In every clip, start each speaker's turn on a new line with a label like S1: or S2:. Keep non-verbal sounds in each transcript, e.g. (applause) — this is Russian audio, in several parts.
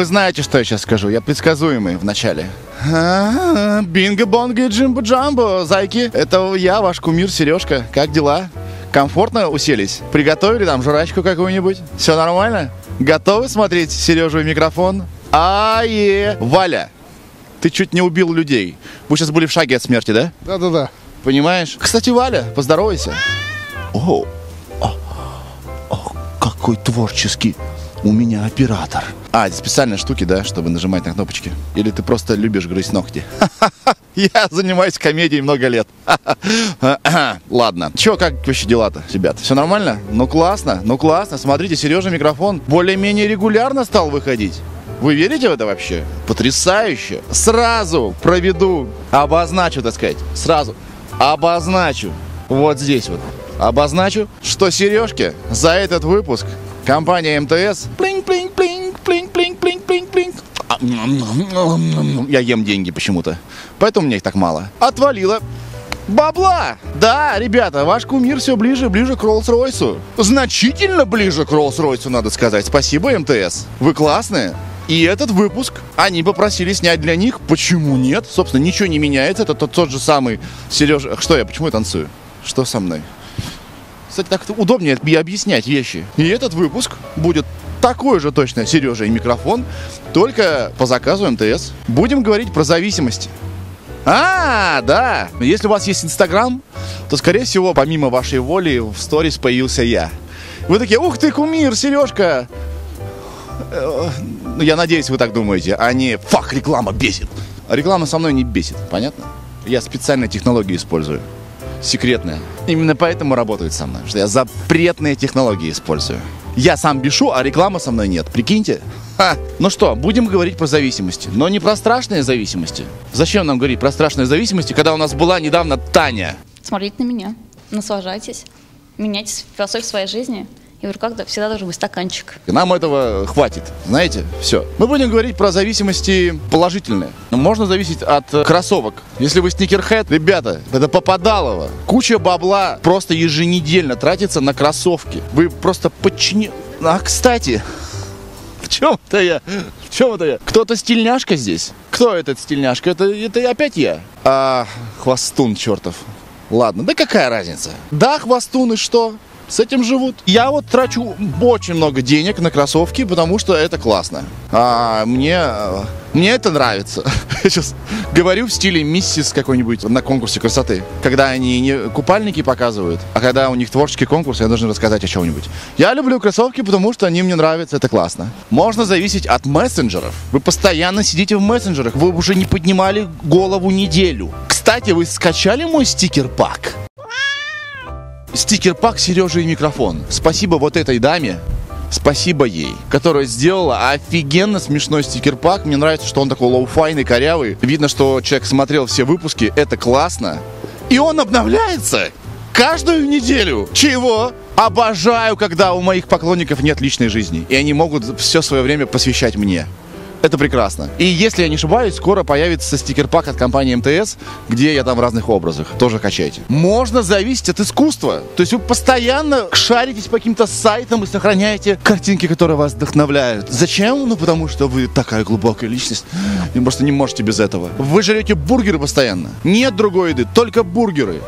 S1: Вы знаете, что я сейчас скажу? Я предсказуемый в начале. А, Бинго-бонго и джимбо-джамбо, зайки. Это я, ваш кумир Сережка. Как дела? Комфортно уселись? Приготовили там жрачку какую-нибудь? Все нормально? Готовы смотреть Сережу и микрофон? А-е! Валя, ты чуть не убил людей. Вы сейчас были в шаге от смерти, да?
S2: Да-да-да.
S1: Понимаешь? Кстати, Валя, поздоровайся. О, о, о, какой творческий у меня оператор. А, специальные штуки, да, чтобы нажимать на кнопочки? Или ты просто любишь грызть ногти? (laughs) Я занимаюсь комедией много лет. (laughs) Ладно. Че, как вообще дела-то, ребят? Все нормально? Ну классно, ну классно. Смотрите, Сережа микрофон более-менее регулярно стал выходить. Вы верите в это вообще? Потрясающе. Сразу проведу, обозначу, так сказать. Сразу обозначу. Вот здесь вот. Обозначу, что Сережке за этот выпуск компания МТС плинь я ем деньги почему-то. Поэтому мне их так мало. Отвалила Бабла! Да, ребята, ваш кумир все ближе и ближе к Роллс-Ройсу. Значительно ближе к Роллс-Ройсу, надо сказать. Спасибо, МТС. Вы классные. И этот выпуск они попросили снять для них. Почему нет? Собственно, ничего не меняется. Это тот, тот же самый Сережа. Что я? Почему я танцую? Что со мной? Кстати, так удобнее объяснять вещи. И этот выпуск будет такой же точно Сережа и микрофон, только по заказу МТС. Будем говорить про зависимости. А, да. Если у вас есть Инстаграм, то, скорее всего, помимо вашей воли, в сторис появился я. Вы такие, ух ты, кумир, Сережка. Ну, я надеюсь, вы так думаете, а не «фак, реклама бесит». Реклама со мной не бесит, понятно? Я специальные технологии использую. Секретные. Именно поэтому работают со мной, что я запретные технологии использую. Я сам бешу, а рекламы со мной нет. Прикиньте. Ха. Ну что, будем говорить про зависимости. Но не про страшные зависимости. Зачем нам говорить про страшные зависимости, когда у нас была недавно Таня?
S3: Смотрите на меня, наслаждайтесь, меняйте философию своей жизни. И в руках всегда должен быть стаканчик.
S1: Нам этого хватит, знаете, все. Мы будем говорить про зависимости положительные. Можно зависеть от кроссовок. Если вы сникерхед, ребята, это попадалово. Куча бабла просто еженедельно тратится на кроссовки. Вы просто подчини... А, кстати, (laughs) в чем это я? В чем это я? Кто-то стильняшка здесь? Кто этот стильняшка? Это, это опять я? А, хвостун чертов. Ладно, да какая разница? Да, хвостун и что? С этим живут. Я вот трачу очень много денег на кроссовки, потому что это классно. А мне, мне это нравится. (laughs) Я сейчас говорю в стиле миссис какой-нибудь на конкурсе красоты. Когда они не купальники показывают, а когда у них творческий конкурс, я должен рассказать о чем-нибудь. Я люблю кроссовки, потому что они мне нравятся, это классно. Можно зависеть от мессенджеров. Вы постоянно сидите в мессенджерах, вы уже не поднимали голову неделю. Кстати, вы скачали мой стикер-пак? Стикер-пак Сережа и микрофон. Спасибо вот этой даме, Спасибо ей, которая сделала офигенно смешной стикер-пак. Мне нравится, что он такой lo-fi йный, корявый. Видно, что человек смотрел все выпуски. Это классно. И он обновляется каждую неделю. Чего? Обожаю, когда у моих поклонников нет личной жизни. И они могут все свое время посвящать мне. Это прекрасно. И если я не ошибаюсь, скоро появится стикер-пак от компании МТС, где я там в разных образах. Тоже качайте. Можно зависеть от искусства. То есть вы постоянно шаритесь по каким-то сайтам и сохраняете картинки, которые вас вдохновляют. Зачем? Ну, потому что вы такая глубокая личность. Вы просто не можете без этого. Вы жрете бургеры постоянно. Нет другой еды, только бургеры.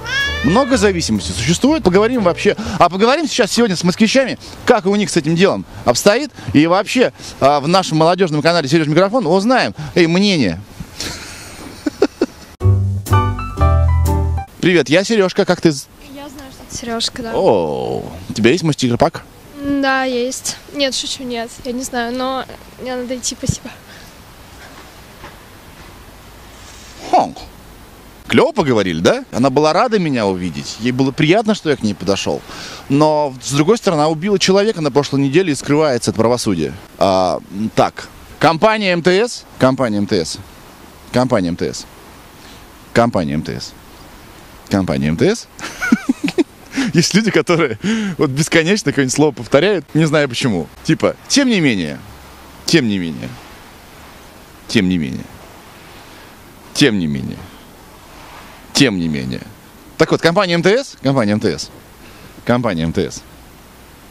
S1: Много зависимости существует. Поговорим вообще. А поговорим сейчас сегодня с москвичами, как у них с этим делом обстоит. И вообще а, в нашем молодежном канале «Сереж микрофон» узнаем и мнение. Привет, я Сережка, как ты?
S4: Я знаю, что это Сережка, да.
S1: О, у тебя есть мой стикер-пак?
S4: Да, есть. Нет, шучу, нет. Я не знаю, но мне надо идти, спасибо.
S1: Хонг. Клево поговорили, да? Она была рада меня увидеть. Ей было приятно, что я к ней подошел. Но, с другой стороны, она убила человека на прошлой неделе и скрывается от правосудия. А, так, компания МТС, компания МТС, компания МТС, компания МТС, компания МТС. (laughs) Есть люди, которые вот бесконечно какое-нибудь слово повторяют, не знаю почему. Типа, тем не менее, тем не менее, тем не менее, тем не менее тем не менее. Так вот, компания МТС, компания МТС, компания МТС,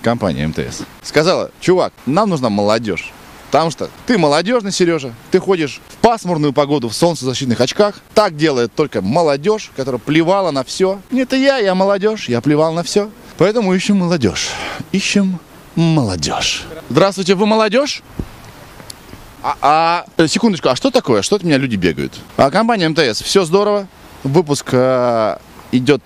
S1: компания МТС сказала, чувак, нам нужна молодежь. Потому что ты молодежный, Сережа. Ты ходишь в пасмурную погоду в солнцезащитных очках. Так делает только молодежь, которая плевала на все. Не это я, я молодежь, я плевал на все. Поэтому ищем молодежь. Ищем молодежь. Здравствуйте, вы молодежь? А, а, э, секундочку, а что такое? Что от меня люди бегают? А компания МТС, все здорово. Выпуск э, идет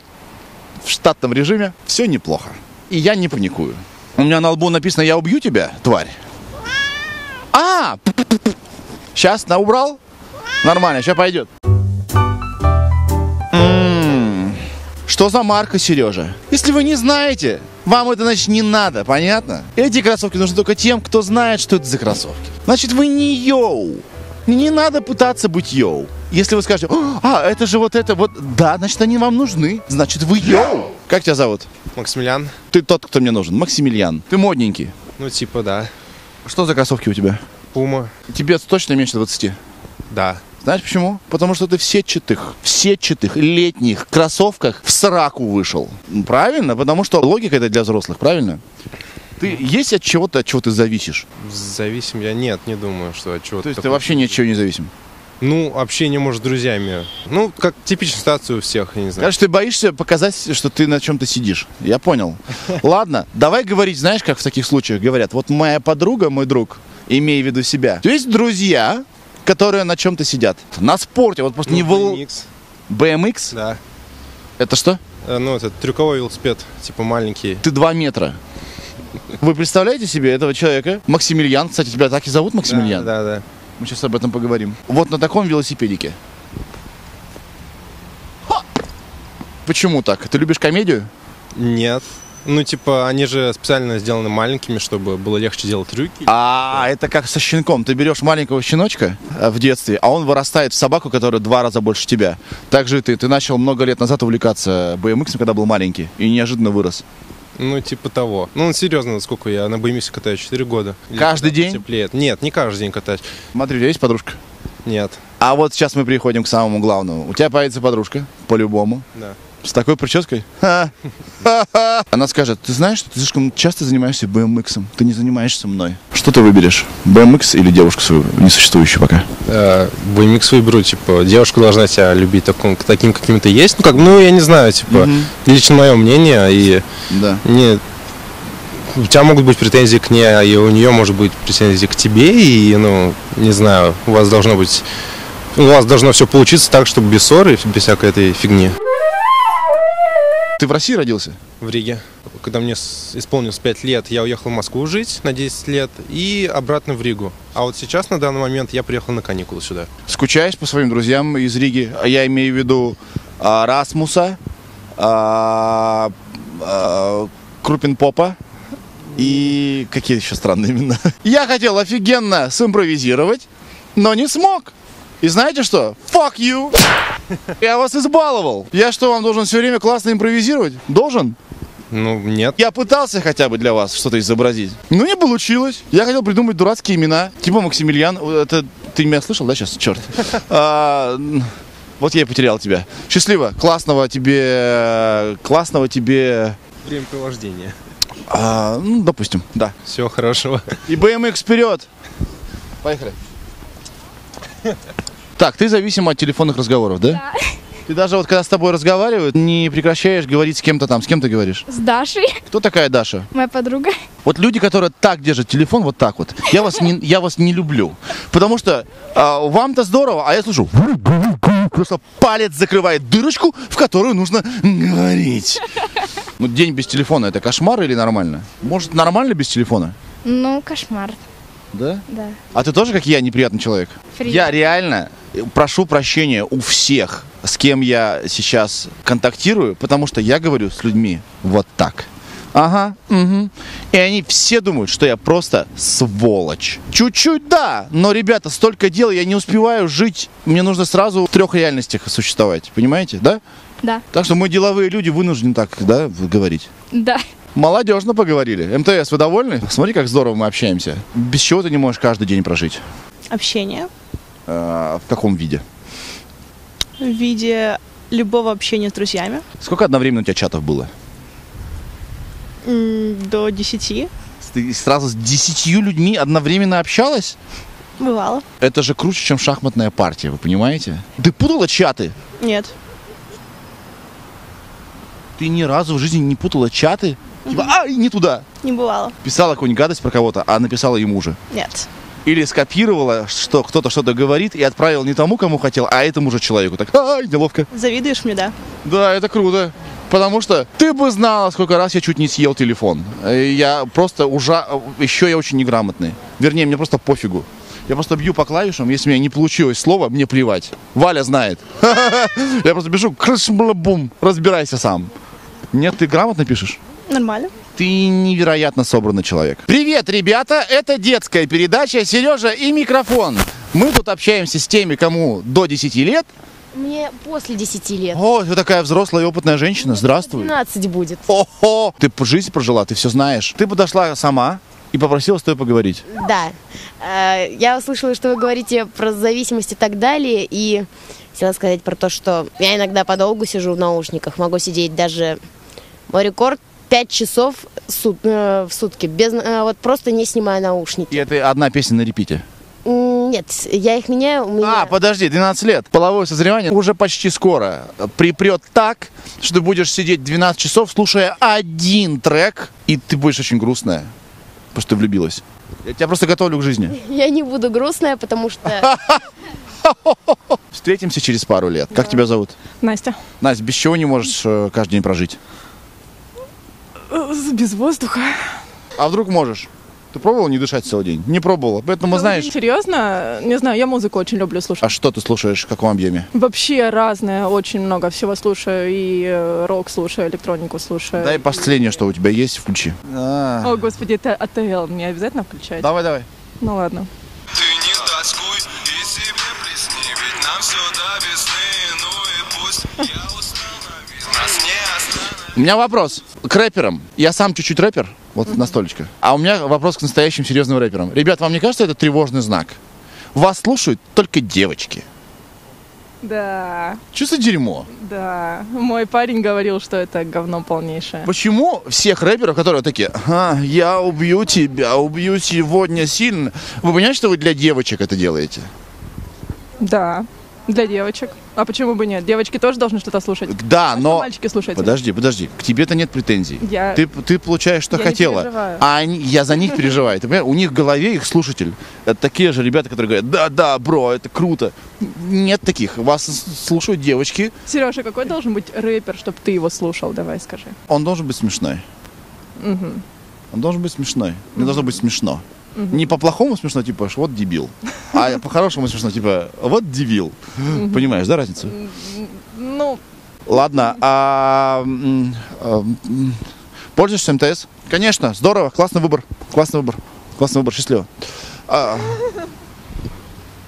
S1: в штатном режиме. Все неплохо. И я не паникую. У меня на лбу написано «Я убью тебя, тварь». А! Сейчас на убрал? Нормально, сейчас пойдет. М, Что за марка, Сережа? Если вы не знаете, вам это, значит, не надо, понятно? Эти кроссовки нужны только тем, кто знает, что это за кроссовки. Значит, вы не yo. Не надо пытаться быть yo. Если вы скажете, а, это же вот это вот, да, значит, они вам нужны. Значит, вы yo. Как тебя зовут?
S2: Максимилиан?
S1: Ты тот, кто мне нужен. Максимилиан. Ты модненький.
S2: Ну, типа, да.
S1: Что за кроссовки у тебя?
S2: Puma?
S1: Тебе точно меньше 20.
S2: Да.
S1: Знаешь почему? Потому что ты в сетчатых, в сетчатых летних кроссовках в сраку вышел. Правильно? Потому что логика это для взрослых, правильно? Ты есть от чего-то, от чего ты зависишь?
S2: Зависим я? Нет, не думаю, что от чего-то
S1: То есть ты вообще ни от чего не зависим?
S2: Ну, общение, может, с друзьями. Ну, как типичная ситуация у всех, я не знаю.
S1: Кажется, ты боишься показать, что ты на чем-то сидишь. Я понял. (laughs) Ладно, давай говорить, знаешь, как в таких случаях говорят. Вот моя подруга, мой друг, имея в виду себя. То есть друзья, которые на чем-то сидят. На спорте, вот просто
S2: Ну,
S1: не вол...
S2: BMX,
S1: BMX?
S2: Да.
S1: Это что?
S2: Э, Ну, это трюковой велосипед, типа маленький.
S1: Ты 2 метра. Вы представляете себе этого человека? Максимилиан, кстати, тебя так и зовут Максимилиан?
S2: Да, да, да.
S1: Мы сейчас об этом поговорим. Вот на таком велосипедике. Ха! Почему так? Ты любишь комедию?
S2: Нет. Ну, типа, они же специально сделаны маленькими, чтобы было легче делать трюки.
S1: А, это как со щенком. Ты берешь маленького щеночка э, в детстве, а он вырастает в собаку, которая два раза больше тебя. Так же и ты. Ты начал много лет назад увлекаться BMX, когда был маленький, и неожиданно вырос.
S2: Ну, типа того. Ну, серьезно, сколько я на BMX катаюсь? 4 года.
S1: Каждый день?
S2: Теплеет. Нет, не каждый день катаюсь.
S1: Смотри, у тебя есть подружка?
S2: Нет.
S1: А вот сейчас мы приходим к самому главному. У тебя появится подружка, по-любому.
S2: Да.
S1: С такой прической? (laughs) Она скажет, ты знаешь, что ты слишком часто занимаешься BMX, ты не занимаешься мной. Что ты выберешь? BMX или девушку свою, несуществующую пока?
S2: э, BMX выберу, типа, девушка должна тебя любить таком, таким, каким ты есть. Ну, как, ну, я не знаю, типа, лично мое мнение, и
S1: Да.
S2: не, у тебя могут быть претензии к ней, а и у нее может быть претензии к тебе, и, ну, не знаю, у вас должно быть, у вас должно все получиться так, чтобы без ссоры, без всякой этой фигни.
S1: Ты в России родился?
S2: В Риге. Когда мне исполнилось 5 лет, я уехал в Москву жить на 10 лет и обратно в Ригу. А вот сейчас, на данный момент, я приехал на каникулы сюда.
S1: Скучаешь по своим друзьям из Риги? А Я имею в виду а, Расмуса, а, а, Крупинпопа и какие еще странные имена. (laughs) Я хотел офигенно симпровизировать, но не смог. И знаете что? Fuck you! Я вас избаловал. Я что, вам должен все время классно импровизировать? Должен?
S2: Ну, нет.
S1: Я пытался хотя бы для вас что-то изобразить. Но не получилось. Я хотел придумать дурацкие имена. Типа Максимилиан. Это ты меня слышал, да, сейчас? Черт. А, Вот я и потерял тебя. Счастливо. Классного тебе... Классного тебе...
S2: Времяпровождение.
S1: а, ну, допустим, да.
S2: Всего хорошего.
S1: И BMX вперед! Поехали. Так, ты зависим от телефонных разговоров, да?
S4: Да.
S1: Ты даже вот когда с тобой разговаривают, не прекращаешь говорить с кем-то там. С кем ты говоришь?
S4: С Дашей,
S1: Кто такая Даша?
S4: моя подруга.
S1: Вот люди, которые так держат телефон, вот так вот, я вас не, я вас не люблю. Потому что а, вам-то здорово, а я слышу, просто палец закрывает дырочку, в которую нужно говорить. Ну, день без телефона это кошмар или нормально? Может, нормально без телефона?
S4: Ну, кошмар,
S1: Да?
S4: да.
S1: А ты тоже, как я, неприятный человек?
S4: Привет.
S1: Я реально э, прошу прощения у всех, с кем я сейчас контактирую, потому что я говорю с людьми вот так. Ага, мгм. И они все думают, что я просто сволочь. Чуть-чуть, да, но, ребята, столько дел, я не успеваю жить. Мне нужно сразу в трех реальностях существовать, понимаете, да?
S4: Да.
S1: Так что мы деловые люди вынуждены так, да, говорить.
S4: Да.
S1: Молодежно поговорили. МТС, вы довольны? Смотри, как здорово мы общаемся. Без чего ты не можешь каждый день прожить?
S5: Общение
S1: Э, в каком виде?
S5: в виде любого общения с друзьями
S1: Сколько одновременно у тебя чатов было?
S5: До 10.
S1: Ты сразу с десятью людьми одновременно общалась?
S5: Бывало.
S1: Это же круче, чем шахматная партия, вы понимаете? Ты путала чаты?
S5: Нет.
S1: Ты ни разу в жизни не путала чаты? Типа, ай, не туда.
S5: Не бывало.
S1: Писала какую-нибудь гадость про кого-то, а написала ему же.
S5: Нет.
S1: Или скопировала, что кто-то что-то говорит, и отправил не тому, кому хотел, а этому же человеку. Так, ай, неловко.
S5: Завидуешь мне, да?
S1: Да, это круто. Потому что ты бы знала, сколько раз я чуть не съел телефон. Э, Я просто ужа... Еще я очень неграмотный. Вернее, мне просто пофигу. Я просто бью по клавишам, если у меня не получилось слово, мне плевать. Валя знает. (laughs) Я просто бежу, крыш-бла-бум, разбирайся сам. Нет, ты грамотно пишешь?
S5: Нормально.
S1: Ты невероятно собранный человек. Привет, ребята! Это детская передача «Сережа и микрофон». Мы тут общаемся с теми, кому до 10 лет.
S6: Мне после 10 лет.
S1: О, вы такая взрослая и опытная женщина. Здравствуй.
S6: 12 будет.
S1: Ого! Ты жизнь прожила, ты все знаешь. Ты подошла сама и попросила с тобой поговорить.
S6: Да. Э, Я услышала, что вы говорите про зависимость и так далее, и хотела сказать про то, что я иногда подолгу сижу в наушниках, могу сидеть даже... Мой рекорд 5 часов сут- э, в сутки, без, э, вот просто не снимая наушники.
S1: И это одна песня на репите.
S6: Нет, я их меняю, у меня...
S1: А, подожди, 12 лет. Половое созревание уже почти скоро. Припрет так, что ты будешь сидеть 12 часов, слушая один трек, и ты будешь очень грустная, потому что ты влюбилась. Я тебя просто готовлю к жизни. (laughs)
S6: Я не буду грустная, потому что (laughs)
S1: Встретимся через пару лет. Как тебя зовут?
S5: Настя.
S1: Настя, без чего не можешь э, каждый день прожить?
S5: Без воздуха.
S1: А вдруг можешь? Ты пробовала не дышать целый день? Не пробовала. Поэтому знаешь...
S5: Серьезно? Не знаю, я музыку очень люблю слушать.
S1: А что ты слушаешь, в каком объеме?
S5: Вообще разное, очень много всего слушаю. И э, рок слушаю, электронику слушаю.
S1: Дай последнее, что у тебя есть, включи. А.
S5: О, господи, это АТЛ. Мне обязательно включать?
S1: Давай, давай.
S5: Ну ладно.
S1: У меня вопрос к рэперам. Я сам чуть-чуть рэпер, вот на столечко. А у меня вопрос к настоящим серьезным рэперам. Ребят, вам не кажется это тревожный знак? Вас слушают только девочки.
S5: Да,
S1: Что за дерьмо?
S5: да. Мой парень говорил, что это говно полнейшее.
S1: Почему всех рэперов, которые такие, «Ага, я убью тебя, убью сегодня сильно, вы понимаете, что вы для девочек это делаете?
S5: Да, для девочек. А почему бы нет? Девочки тоже должны что-то слушать.
S1: Да,
S5: А
S1: но...
S5: мальчики слушают?
S1: Подожди, подожди, к тебе-то нет претензий.
S5: Я-
S1: Ты, ты получаешь, что
S5: Я не
S1: хотела.
S5: переживаю.
S1: а они, я за них переживаю. Ты понимаешь, у них в голове их слушатель. Это такие же ребята, которые говорят, да, да, бро, это круто. Нет таких. Вас слушают девочки.
S5: Сережа, какой должен быть рэпер, чтобы ты его слушал? Давай скажи.
S1: Он должен быть смешной. Он должен быть смешной. Мне должно быть смешно. Не по-плохому смешно, типа, вот дебил. А (laughs) по-хорошему смешно, типа, вот дебил. Понимаешь, да, разницу?
S5: Ну,
S1: Ладно, а, а, пользуешься МТС? Конечно, здорово, классный выбор, классный выбор, классный выбор, счастливо. А,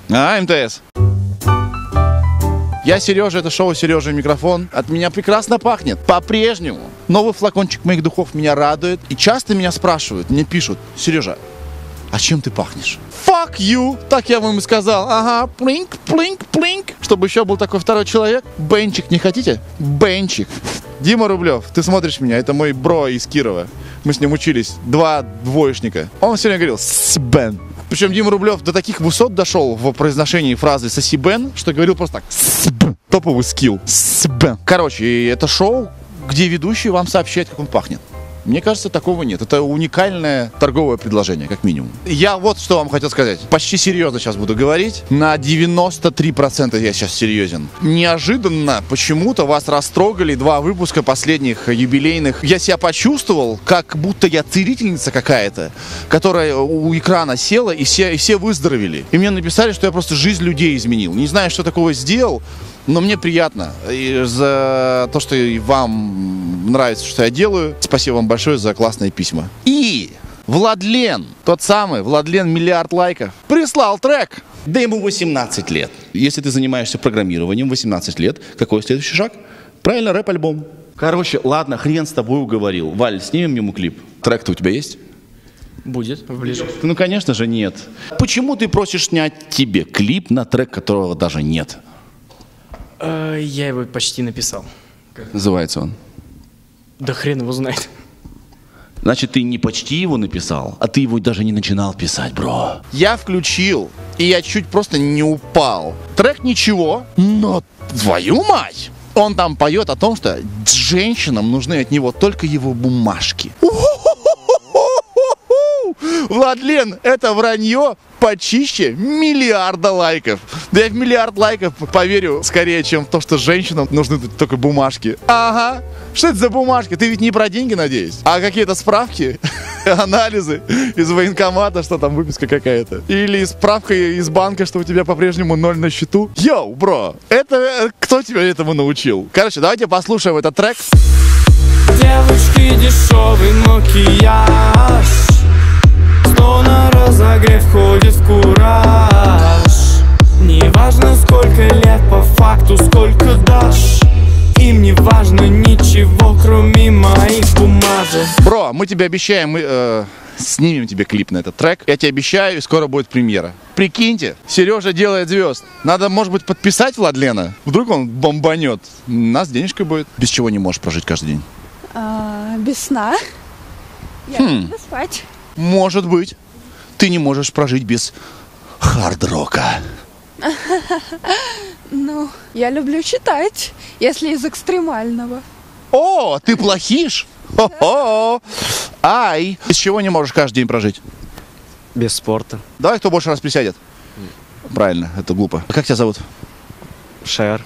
S1: а, МТС. Я Сережа, это шоу Сережа микрофон. От меня прекрасно пахнет. По-прежнему. Новый флакончик моих духов меня радует. И часто меня спрашивают, мне пишут, Сережа, а чем ты пахнешь? Fuck you! Так я вам и сказал. Ага, плинк, плинк, плинк. Чтобы еще был такой второй человек. Бенчик не хотите? Бенчик. Дима Рублев, ты смотришь меня, это мой бро из Кирова. Мы с ним учились, два двоечника. Он сегодня говорил «Сбен». Причем Дима Рублев до таких высот дошел в произношении фразы «Сосибен», что говорил просто так «Сб». Топовый скилл. «Сбен». Короче, это шоу, где ведущий вам сообщает, как он пахнет. Мне кажется, такого нет. Это уникальное торговое предложение, как минимум. Я вот что вам хотел сказать. Почти серьезно сейчас буду говорить. На 93% я сейчас серьезен. Неожиданно почему-то вас растрогали два выпуска последних юбилейных. Я себя почувствовал, как будто я целительница какая-то, которая у экрана села, и все, и все выздоровели. И мне написали, что я просто жизнь людей изменил. Не знаю, что такого сделал, но мне приятно и за то, что вам нравится, что я делаю. Спасибо вам большое за классные письма. И Владлен, тот самый Владлен миллиард лайков, прислал трек.
S7: Да ему 18 лет. Если ты занимаешься программированием 18 лет, какой следующий шаг? Правильно, рэп-альбом. Короче, ладно, хрен с тобой уговорил. Валь, снимем ему клип.
S1: Трек-то у тебя есть?
S8: Будет ближе.
S7: Ну, конечно же, нет. Почему ты просишь снять тебе клип на трек, которого даже нет?
S8: Э, Я его почти написал.
S1: Называется он.
S8: Да хрен его знает.
S7: Значит, ты не почти его написал, а ты его даже не начинал писать, бро.
S1: Я включил, и я чуть просто не упал. Трек ничего, но твою мать! Он там поет о том, что женщинам нужны от него только его бумажки. (laughs) Владлен, это вранье почище миллиарда лайков. Да я в миллиард лайков поверю скорее, чем в то, что женщинам нужны только бумажки. Ага. Что это за бумажки? Ты ведь не про деньги, надеюсь? А какие-то справки, (laughs) анализы из военкомата, что там выписка какая-то? Или справка из банка, что у тебя по-прежнему ноль на счету? Йоу, бро, это кто тебя этому научил? Короче, давайте послушаем этот трек.
S9: Девочки дешевый макияж Сто на разогрев входит в кураж Неважно сколько лет, по факту сколько дашь Им не важно ничего, кроме моих бумажек
S1: Бро, мы тебе обещаем, мы э, снимем тебе клип на этот трек. Я тебе обещаю, и скоро будет премьера. Прикиньте, Сережа делает звезд. Надо, может быть, подписать Владлена. Вдруг он бомбанет. У нас денежка будет. Без чего не можешь прожить каждый день?
S5: А, без сна. Я
S1: Хм.
S5: спать.
S1: Может быть. Ты не можешь прожить без хард-рока. (laughs)
S5: Ну, я люблю читать, если из экстремального.
S1: О, ты плохиш? Хо-хо. Ай. Без чего не можешь каждый день прожить?
S8: Без спорта.
S1: Давай, кто больше раз присядет. Правильно, это глупо. А как тебя зовут?
S8: Шер.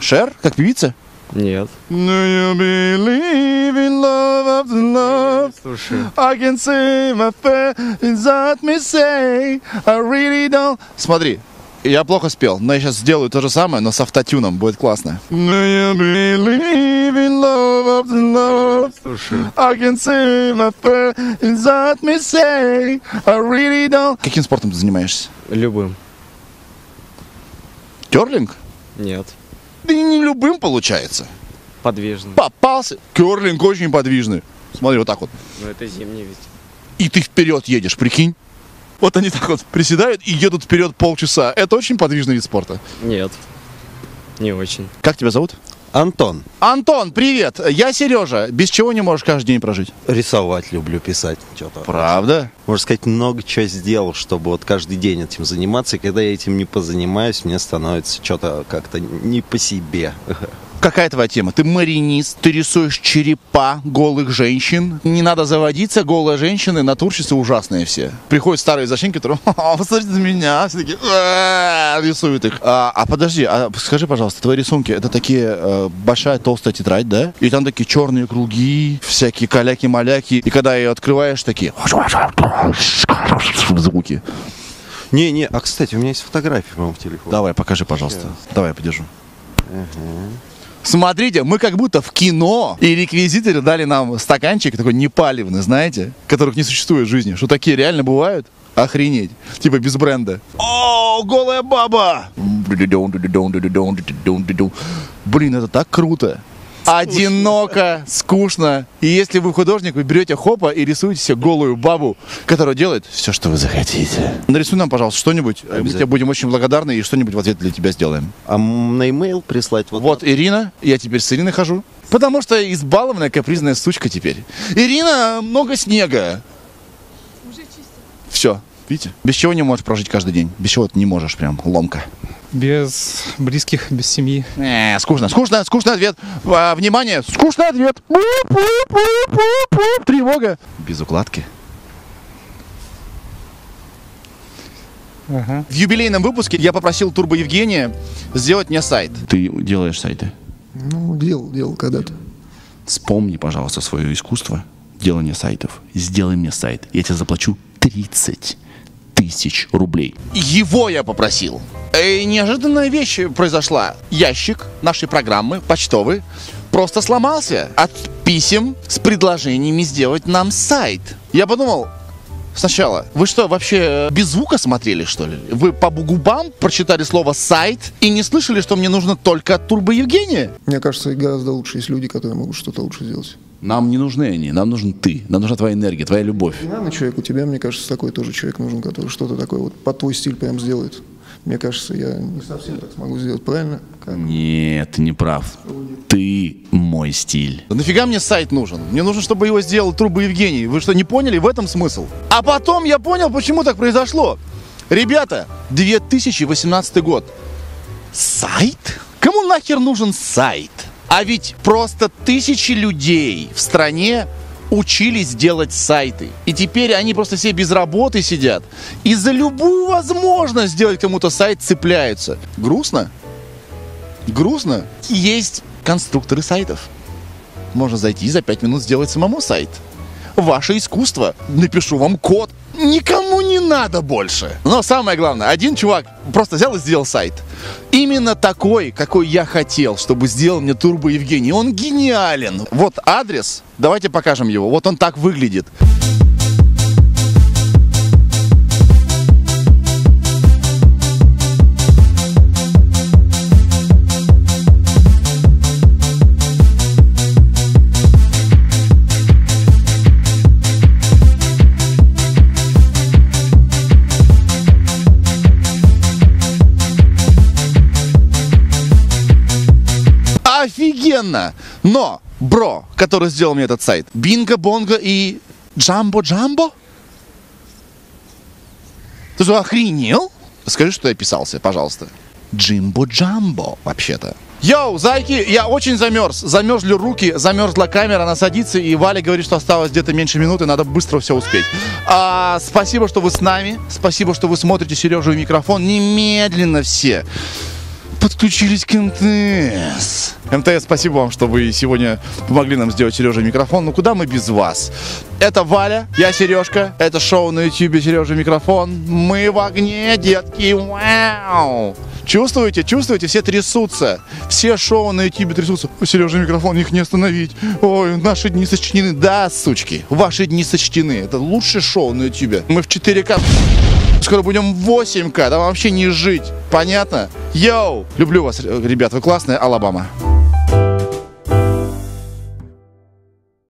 S1: Шер? Как певица?
S8: Нет.
S1: Do you believe in love after love?
S8: Слушай.
S1: I can see my face inside me say I really don't... Смотри, я плохо спел, но я сейчас сделаю то же самое, но с автотюном, будет классно. Do you believe in love after love?
S8: Слушай.
S1: I can see my face inside me say I really don't... Каким спортом ты занимаешься?
S8: Любым.
S1: Керлинг?
S8: Нет.
S1: Да и не любым получается.
S8: Подвижный.
S1: Попался. Керлинг очень подвижный. Смотри, вот так вот.
S8: Но это зимний ведь.
S1: и ты вперед едешь, прикинь. Вот они так вот приседают и едут вперед полчаса. Это очень подвижный вид спорта.
S8: Нет. Не очень.
S1: Как тебя зовут?
S10: Антон,
S1: Антон, привет! Я Сережа. Без чего не можешь каждый день прожить?
S10: рисовать люблю, писать что-то.
S1: Правда?
S10: Можно сказать, много чего сделал, чтобы вот каждый день этим заниматься. И когда я этим не позанимаюсь, мне становится что-то как-то не по себе.
S1: Какая твоя тема? Ты маринист, ты рисуешь черепа голых женщин. Не надо заводиться, голые женщины, натурщицы ужасные все. Приходят старые зачинки, которые, (laughs) «Ха, посмотрите на меня, все такие, «А-а-а», рисуют их. А, а подожди, а скажи, пожалуйста, твои рисунки, это такие э, большая толстая тетрадь, да? И там такие черные круги, всякие каляки-маляки. И когда ее открываешь, такие (laughs) звуки.
S10: Не-не, а кстати, у меня есть фотография, по-моему, в телефоне.
S1: Давай, покажи, пожалуйста. Давай, я подержу. Смотрите, мы как будто в кино, и реквизиторы дали нам стаканчик такой непаливный, знаете, которых не существует в жизни. Что такие реально бывают? Охренеть. Типа без бренда. О, голая баба! Блин, это так круто. Одиноко, скучно. И если вы художник, вы берете хопа и рисуете себе голую бабу, которая делает все, что вы захотите. Нарисуй нам, пожалуйста, что-нибудь. Мы тебе будем очень благодарны и что-нибудь в ответ для тебя сделаем.
S10: А на e прислать вот,
S1: Вот Ирина, я теперь с Ириной хожу. Потому что избалованная капризная сучка теперь. Ирина, много снега. Все, видите? Без чего не можешь прожить каждый день. Без чего ты не можешь прям, ломка.
S11: Без близких, без семьи.
S1: Э, скучно, скучно, скучный ответ. А, внимание, скучный ответ. Тревога. Без укладки.
S11: Ага.
S1: В юбилейном выпуске я попросил Турбо Евгения сделать мне сайт.
S7: Ты делаешь сайты.
S12: Ну, делал, делал когда-то.
S7: Вспомни, пожалуйста, свое искусство делания сайтов. Сделай мне сайт. Я тебе заплачу 30 тысяч рублей.
S1: Его я попросил. И неожиданная вещь произошла. Ящик нашей программы, почтовый, просто сломался от писем с предложениями сделать нам сайт. Я подумал, сначала, вы что, вообще э, без звука смотрели, что ли? Вы по губам прочитали слово «сайт» и не слышали, что мне нужно только от Турбо Евгения?
S12: Мне кажется, гораздо лучше есть люди, которые могут что-то лучше сделать.
S7: Нам не нужны они, нам нужен ты, нам нужна твоя энергия, твоя любовь.
S12: Не надо человек, у тебя, мне кажется, такой тоже человек нужен, который что-то такое вот под твой стиль прям сделает. Мне кажется, я не совсем так смогу сделать правильно. как-
S7: Нет, ты не прав. Ты мой стиль.
S1: Да нафига мне сайт нужен? Мне нужно, чтобы его сделал Труба Евгений. Вы что, не поняли? В этом смысл. А потом я понял, почему так произошло. Ребята, 2018 год. Сайт? Кому нахер нужен сайт? А ведь просто тысячи людей в стране учились делать сайты. И теперь они просто все без работы сидят. И за любую возможность сделать кому-то сайт цепляются. Грустно? Грустно? Есть конструкторы сайтов. Можно зайти и за 5 минут сделать самому сайт. Ваше искусство. Напишу вам код. Никому не надо больше. Но самое главное, один чувак просто взял и сделал сайт. Именно такой, какой я хотел, чтобы сделал мне Турбо Евгений. Он гениален. Вот адрес. Давайте покажем его. Вот он так выглядит. Офигенно! Но бро, который сделал мне этот сайт, Бинго Бонго и Джамбо Джамбо? Ты что, охренел? Скажи, что я писался, пожалуйста. Джимбо Джамбо, вообще-то. Йоу, зайки, я очень замерз. Замерзли руки, замерзла камера, она садится, и Валя говорит, что осталось где-то меньше минуты, надо быстро все успеть. А, спасибо, что вы с нами, спасибо, что вы смотрите Сережу и микрофон. Немедленно все подключились к МТС. МТС, спасибо вам, что вы сегодня помогли нам сделать Сережа микрофон. Ну куда мы без вас? Это Валя, я Сережка, это шоу на ютубе Сережа микрофон. Мы в огне, детки, вау! Чувствуете, чувствуете, все трясутся. Все шоу на ютубе трясутся. Сережа микрофон, их не остановить. Ой, наши дни сочтены. Да, сучки, ваши дни сочтены. Это лучшее шоу на ютубе. Мы в 4К. Скоро будем в 8К, там вообще не жить. Понятно? Йоу! Люблю вас, ребят, вы классные, Алабама.